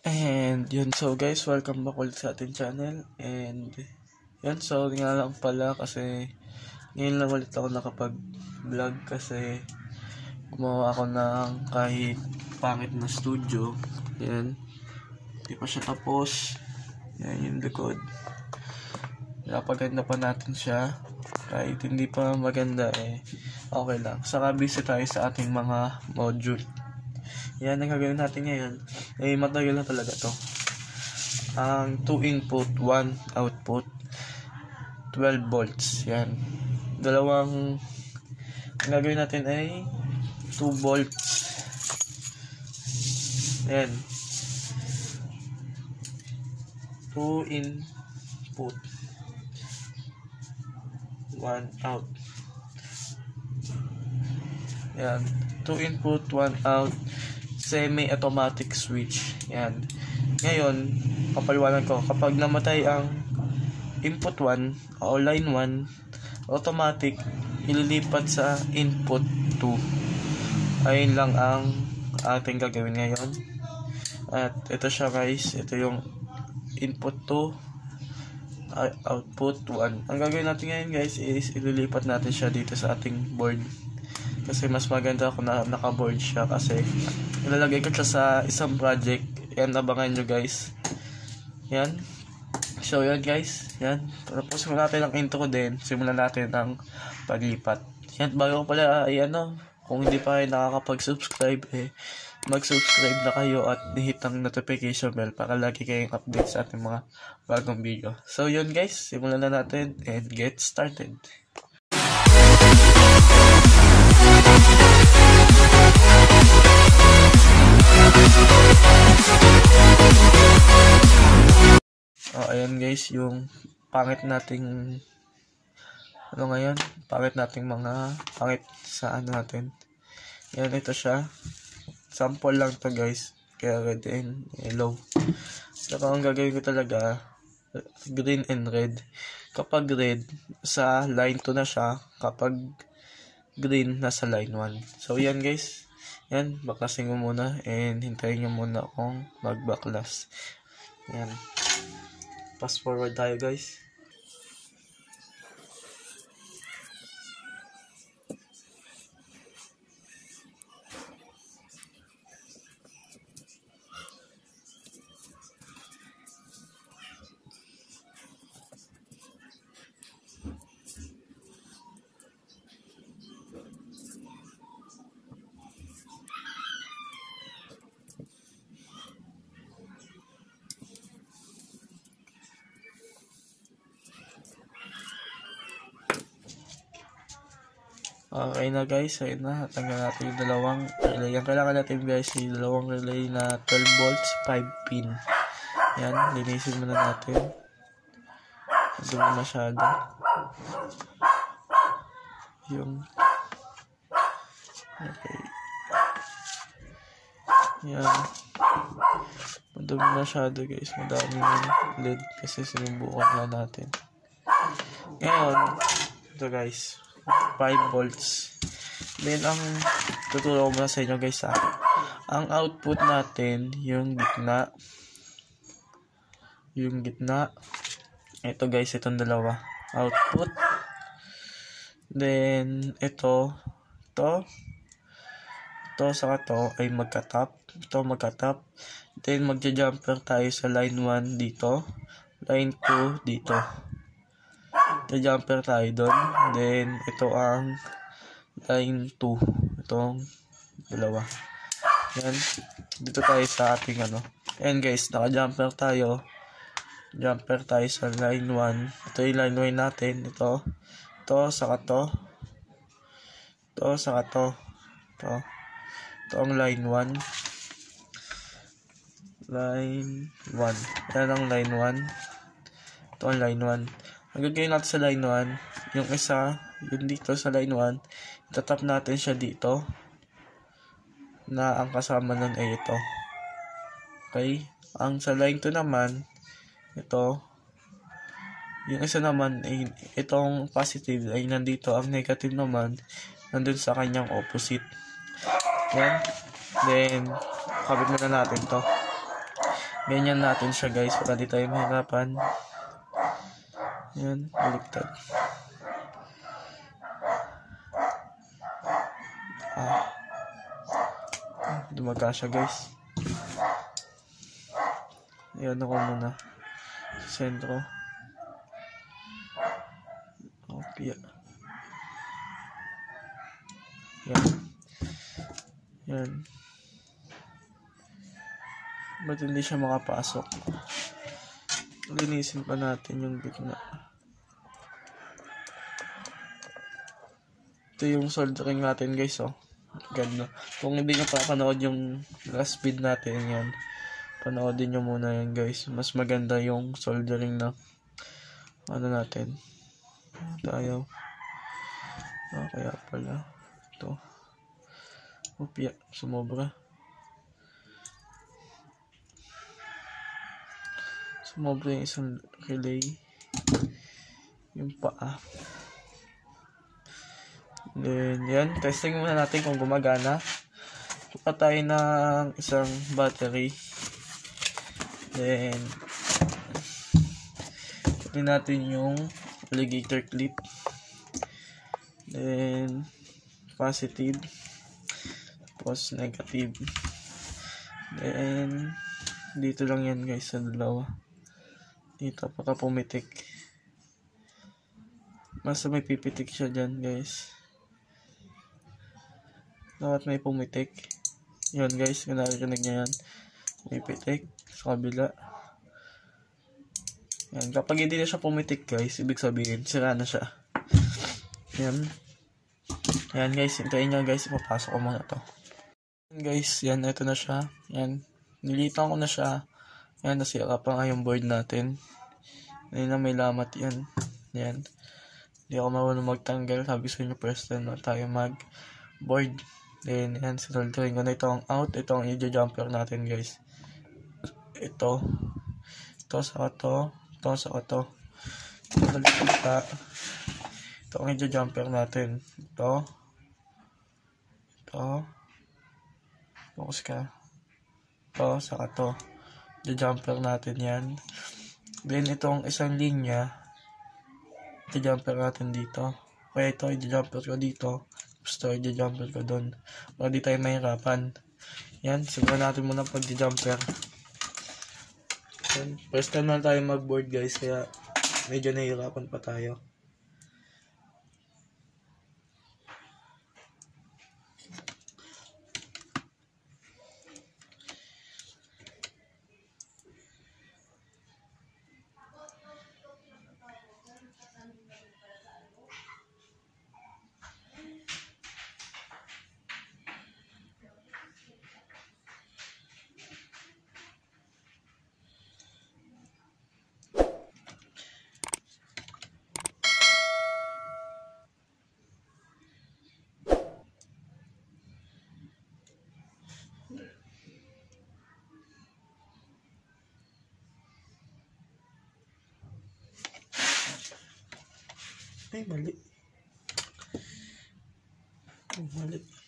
And yun, so guys, welcome back ulit sa ating channel. And yun, so nga lang pala kasi ngayon lang ulit ako nakapag-vlog kasi gumawa ako ng kahit pangit na studio. Yan. Hindi pa siya tapos. Yan yung likod. Napaganda pa natin siya. Kahit hindi pa maganda eh, okay lang. Saka busy tayo sa ating mga module. Yan ang gagawin natin ngayon. Eh, matagal na talaga to. Ang 2 input, 1 output, 12 volts. Yan. Dalawang, ang gagawin natin ay 2 volts. Yan. 2 input, 1 out. Yan. 2 input, 1 out semi-automatic switch. Yan. Ngayon, papaliwanag ko, kapag namatay ang input 1 o line 1, automatic, ililipat sa input 2. Ayun lang ang ating gagawin ngayon. At ito siya guys, ito yung input 2, output 1. Ang gagawin natin ngayon guys is ililipat natin siya dito sa ating board kasi mas maganda kung na, naka-board siya kasi ilalagay ko siya sa isang project. Yan abangan nyo guys. Yan. So yan guys. Yan. Tapos mo natin ang intro din. Simulan natin ang paglipat. Yan bago pala ay ano kung hindi pa kayo nakakapag-subscribe eh mag-subscribe na kayo at hit ang notification bell para lagi kayong update sa ating mga bagong video. So yun guys. Simulan na natin and get started Oh, ayan guys, yung pangit nating ano ngayon, pangit nating mga pangit sa ano natin. Yan, ito siya. Sample lang to guys. Kaya red and yellow. Saka ang gagawin ko talaga, green and red. Kapag red, sa line 2 na siya. Kapag green, nasa line 1. So, yan guys. Yan, baklasin ko muna and hintayin nyo muna akong magbaklas. Yan. Fast forward tayo guys. Okay na guys, ayun na. Tanggal natin yung dalawang relay. Ang kailangan natin guys, yung dalawang relay na 12 volts, 5 pin. Yan, linisin muna natin. Hindi mo masyado. Yung Okay. Yan. Madami masyado guys. Madami yung LED kasi sinubukan na natin. Ngayon, ito guys. 5 volts. Then, ang tuturo ko sa inyo guys ha. Ang output natin, yung gitna. Yung gitna. Ito guys, itong dalawa. Output. Then, ito. Ito. Ito sa to ay magka-top. Ito magka-top. Then, magja-jumper tayo sa line 1 dito. Line 2 dito jumper tayo doon. Then, ito ang line 2. Itong dalawa. Yan. Dito tayo sa ating ano. Ayan guys, naka-jumper tayo. Jumper tayo sa line 1. Ito yung line 1 natin. Ito. Ito, saka to. Ito, saka to. Ito. Ito ang line 1. Line 1. Yan ang line 1. Ito ang line 1. Gagawin natin sa line 1, yung isa, yung dito sa line 1, itatap natin siya dito, na ang kasama nun ay ito. Okay? Ang sa line 2 naman, ito, yung isa naman, ay, itong positive ay nandito, ang negative naman, nandun sa kanyang opposite. Yan. Then, kabit muna natin to. Ganyan natin siya guys para di tayo mahirapan. Yan, baliktad. Ah. Ah, Dumaga siya guys. Ayan ako muna. Sa sentro. Opya. Yan. Yan. Ba't hindi siya makapasok? Linisin pa natin yung gitna. Ito yung soldering natin guys oh. Ganda. Kung hindi nyo pa panood yung last speed natin yan. Panoodin nyo muna yan guys. Mas maganda yung soldering na ano natin. Tayo. Ah, kaya pala. Ito. Upya. Sumobra. Sumobra yung isang relay. Yung paa. Then, yan. Testing muna natin kung gumagana. Tuka tayo ng isang battery. Then, Tignan natin yung alligator clip. Then, positive. Tapos, negative. Then, dito lang yan guys sa dalawa. Dito, pagka pumitik. Basta may pipitik siya dyan guys. Dapat may pumitik. Yun guys, kung narinig niya yan. May pitik sa kabila. Yan, kapag hindi na siya pumitik guys, ibig sabihin, sira na siya. Yan. Yan guys, hintayin nyo guys, ipapasok ko muna to. Yan guys, yan, ito na siya. Yan, nilitan ko na siya. Yan, nasira pa nga yung board natin. Yan na may lamat yan. Yan. Hindi ako marunong magtanggal. Sabi sa inyo, first time na tayo mag board. Then, yan, sinulturin ko na ito ang out. Ito ang i-jumper natin guys. Ito. Ito sa ito. Ito sa. Ito sa Ito ang i-jumper natin. Ito. Ito. Focus ka. Ito sa ito. I-jumper natin yan. Then, itong isang linya, i-jumper natin dito. Kaya ito, i-jumper ko dito. Tapos ito, i-jumper ko doon. Para di tayo mahirapan. Yan, siguro natin muna pag-jumper. First time na tayo mag-board guys, kaya medyo nahihirapan pa tayo. Ay, mali. Ay, mali.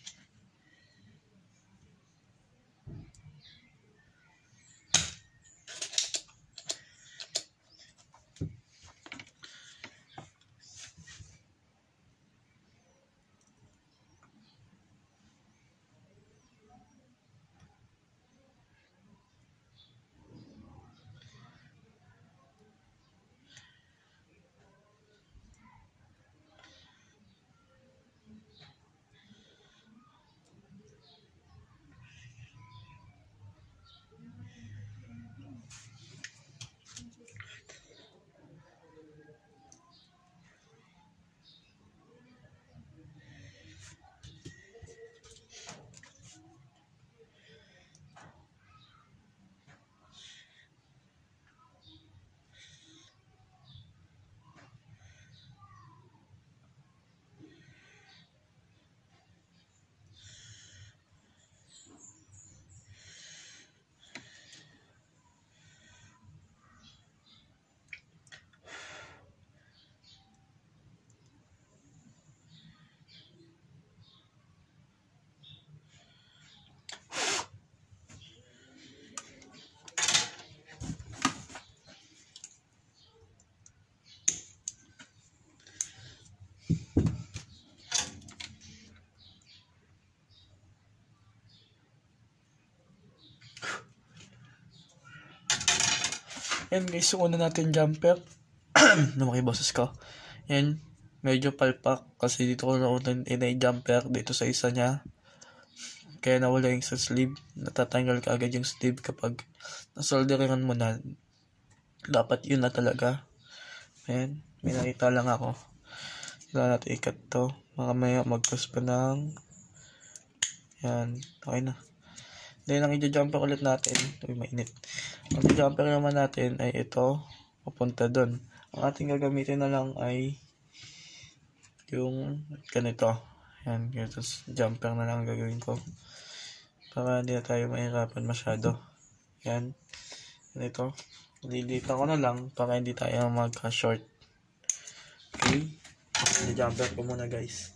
Yan guys, yung una natin jumper. Lumaki boses ko. Yan, medyo palpak kasi dito ko na inay jumper dito sa isa niya. Kaya nawala yung sa sleeve. Natatanggal ka agad yung sleeve kapag nasolderingan mo na. Dapat yun na talaga. Ayan, may nakita lang ako. Kailangan natin ikat to. Makamaya mag-cause pa ng yan, okay na. Then, ang i-jumper ulit natin, uy, mainit. Ang i-jumper naman natin ay ito, papunta doon. Ang ating gagamitin na lang ay yung ganito. Yan, ganito. Jumper na lang ang gagawin ko. Para hindi na tayo mahirapan masyado. Yan. Ganito. Lilitan ko na lang para hindi tayo magka-short. Okay. I-jumper ko muna guys.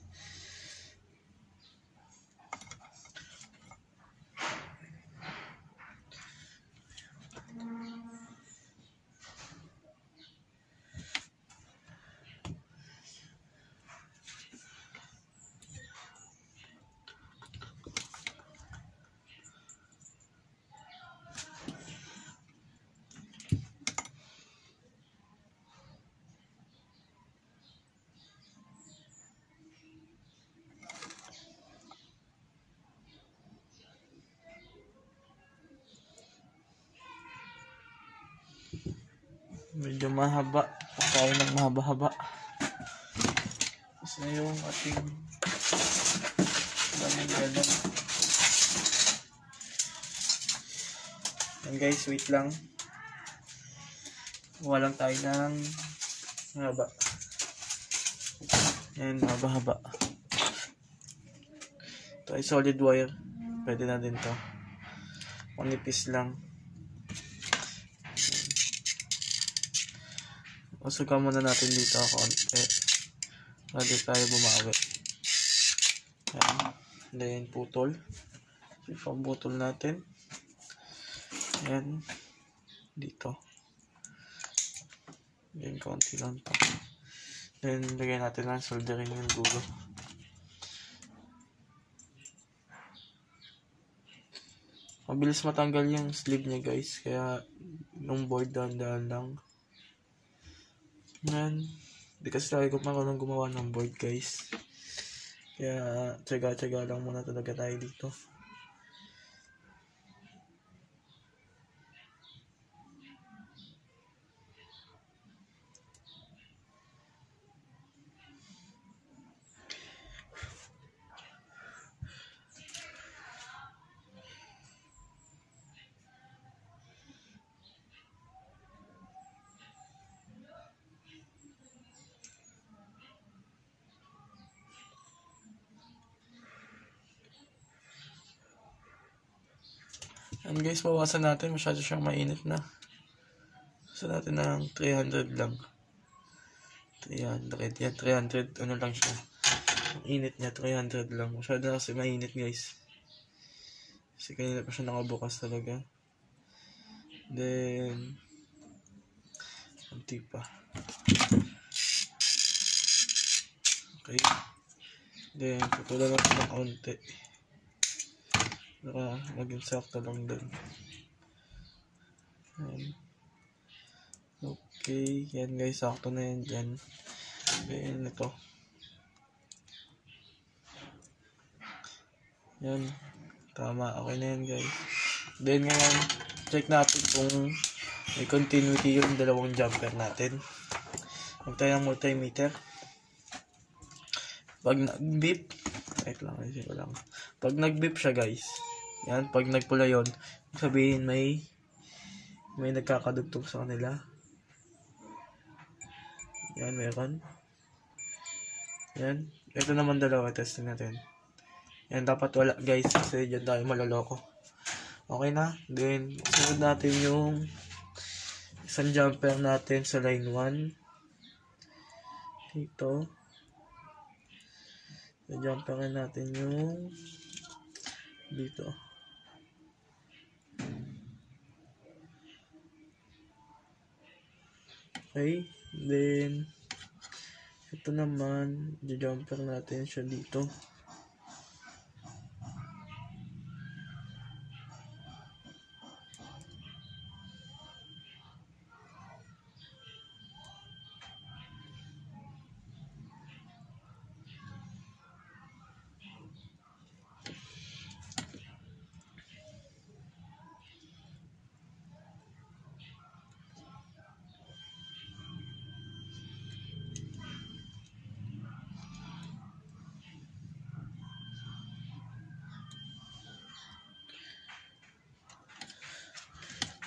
Medyo mahaba. Tayo ng mahaba-haba. Na yung ating daming ganun yan guys wait lang. Kuha lang tayo ng mahaba. Yan mahaba-haba. Ito ay solid wire. Pwede na din to. Manipis lang Masuka muna natin dito konti. Pwede tayo bumawi. Ayan. Then, putol. Yung putol natin. Ayan. Dito. Then, konti lang to. Then, lagyan natin lang soldering yung dulo. Mabilis matanggal yung sleeve niya guys. Kaya, yung board dahan-dahan lang. Yan. Di kasi tayo marunong gumawa ng board guys. Kaya tsaga-tsaga lang muna talaga tayo dito. And guys, bawasan natin. Masyado siyang mainit na. Bawasan natin ng 300 lang. 300. Yan, 300. Ano lang siya. Init niya, 300 lang. Masyado na kasi mainit guys. Kasi kanina pa siya nakabukas talaga. Then, anti pa. Okay. Then, tutulan natin ng kaunti. Para maging sakto lang din. Ayan. Okay. Yan guys. Sakto na yan dyan. Then ito. Yan. Tama. Okay na yan guys. Then ngayon, check natin kung may continuity yung dalawang jumper natin. Huwag tayo ng multimeter. Pag nag-beep, wait lang, isip ko lang. Pag nag-beep siya guys, yan, pag nagpula yon sabihin may may nagkakadugtog sa kanila. Yan, meron. Yan. Ito naman dalawa, testing natin. Yan, dapat wala guys, kasi dyan tayo maloloko. Okay na. Then, sunod natin yung isang jumper natin sa line 1. Dito. jumperin natin yung dito. Okay. Then, ito naman, jumper natin siya dito.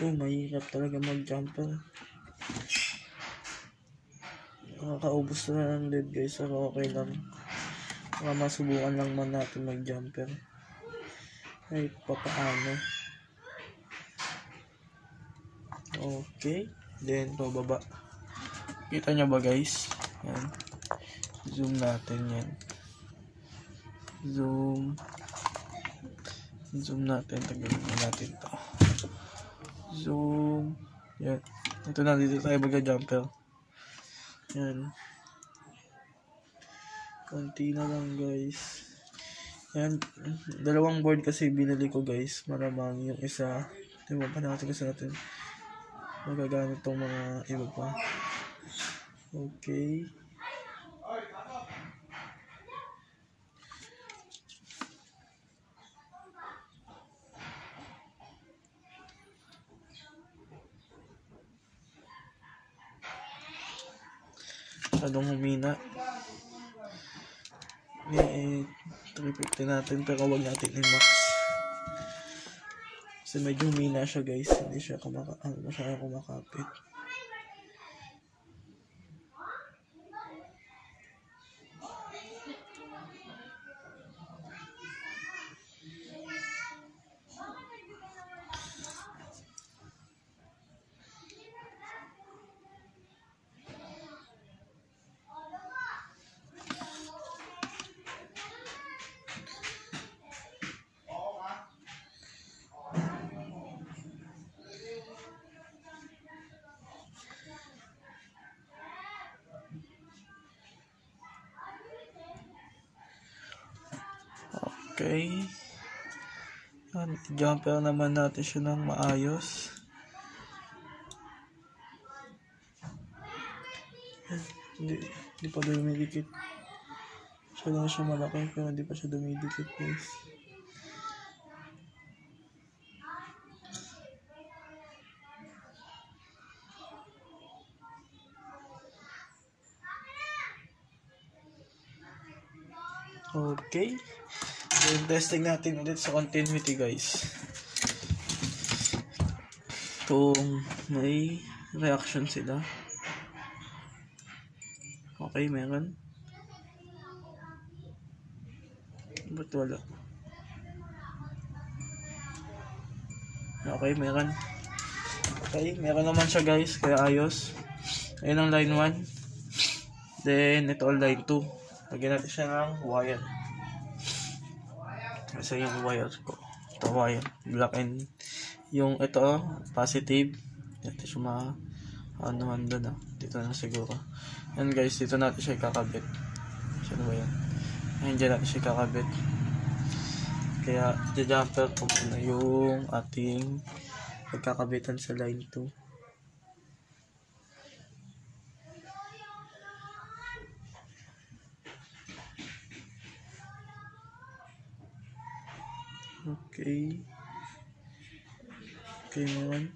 Oh, mahirap talaga mag-jumper. Nakakaubos na ng lead guys, pero okay lang. Baka masubukan lang man natin mag-jumper. Kahit papaano. Okay. Then, pababa. Kita nyo ba guys? Yan. Zoom natin yan. Zoom. Zoom natin. Tagalin na natin to. Zoom. Yan. Ito na, dito tayo mag-jumper. Yan. Konti na lang guys. Yan. Dalawang board kasi binili ko guys. Maramang yung isa. Diba pa natin kasi natin magagamit tong mga iba pa. Okay. Masyadong humina. Eh, 350 natin pero wag natin i-max. Kasi medyo humina siya guys. Hindi siya kumaka ano, masyadong kumakapit. Okay. Yan, jumper naman natin siya ng maayos. Hindi, hindi pa dumidikit. Siya lang siya malaki pero hindi pa siya dumidikit guys. Okay. Testing natin ulit sa continuity, guys. Kung may reaction sila. Okay, meron. Ba't wala? Okay, meron. Okay, meron naman siya, guys. Kaya ayos. Ayun ang line 1. Then, ito ang line 2. Lagyan natin siya ng wire. Kasi yung wire ko. Ito wire. Black and yung ito, positive. Ito siya mga ano handa na. Dito na siguro. Yan guys, dito natin siya kakabit. Saan ba yan? Ayun dyan natin siya kakabit. Kaya, jumper ko muna yung ating pagkakabitan sa line 2. Okay. Okay naman.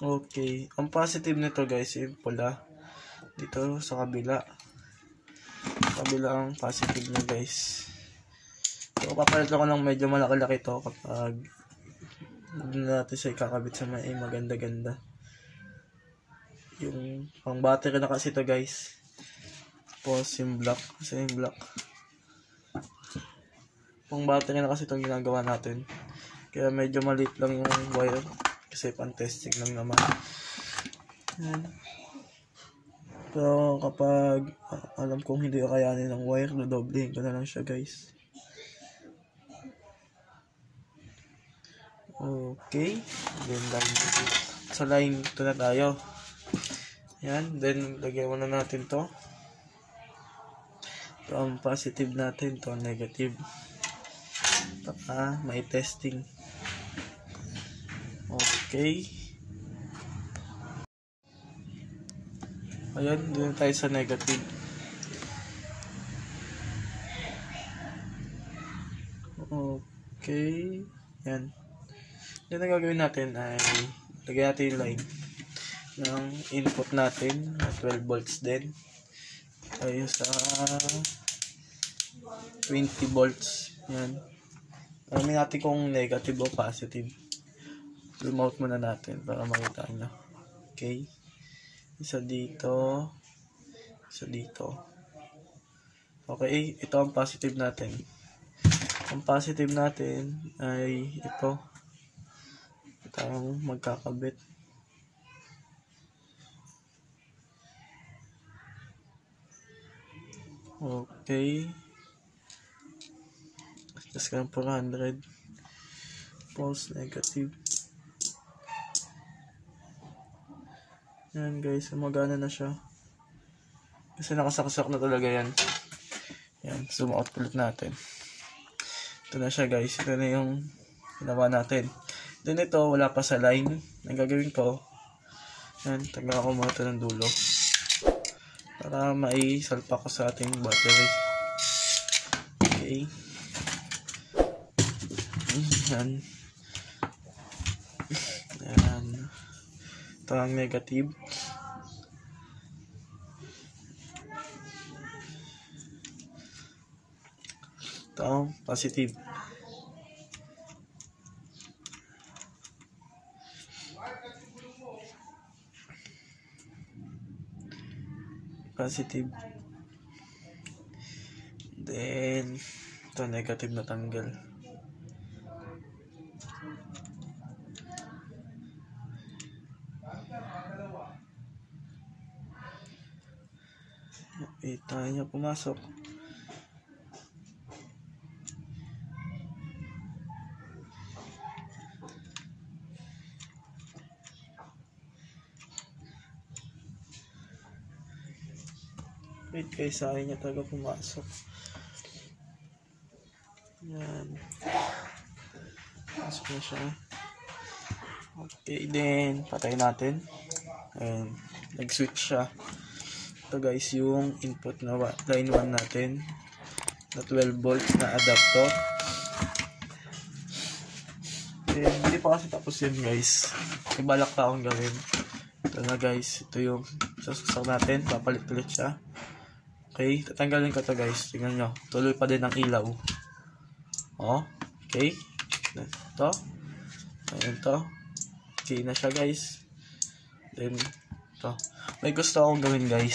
Okay. Ang positive nito guys, yung pula. Dito sa kabila. Kabila ang positive na guys. So, papalit ako ng medyo malaki-laki to kapag hindi natin siya ikakabit sa may maganda-ganda yung pang battery na kasi to guys. Tapos yung black kasi yung black pang battery na kasi itong ginagawa natin. Kaya medyo maliit lang yung wire. Kasi pang testing lang naman. Yan pero kapag ah, alam kong hindi kakayanin ng wire dodoblehin ko na lang siya guys. Okay. Then line sa line 2 na tayo yan, then lagyan muna natin to. Ito ang positive natin, to ang negative. Baka may testing. Okay. Ayan, doon tayo sa negative. Okay. Yan. Yan ang gagawin natin ay lagyan natin yung line ng input natin na 12 volts din tayo sa 20 volts. Yan. Alamin natin kung negative o positive. Remote muna natin para makita nyo. Okay. Isa dito. Isa dito. Okay, ito ang positive natin. Ang positive natin ay ito. Ito ang magkakabit. Okay. Just ka 400. False negative. Yan guys, magana na siya. Kasi nakasaksak na talaga yan. Yan, zoom out ulit natin. Ito na siya guys. Ito na yung ginawa natin. Then ito, wala pa sa line. Ang gagawin ko, yan, taga ako muna ito ng dulo. Para maisalpa ko sa ating battery. Okay. Yan. Yan. Ito ang negative. Ito ang positive. Positive. Then, ito negative na tanggal. Tayo niya pumasok. Wait guys, sa akin niya talaga pumasok. Yan. Pasok na siya. Okay, then, patay natin. Ayan, nag-switch siya. Ito guys, yung input na line 1 natin. Na 12 volts na adapter. Then, hindi pa kasi tapos yun guys. May pa akong gawin. Ito na guys, ito yung sasaksak natin. Papalit ulit siya. Okay, tatanggalin ko to guys. Tingnan nyo. Tuloy pa din ang ilaw. Oh, okay. Ito. Ayan to. Okay na siya guys. Then, ito. May gusto akong gawin guys.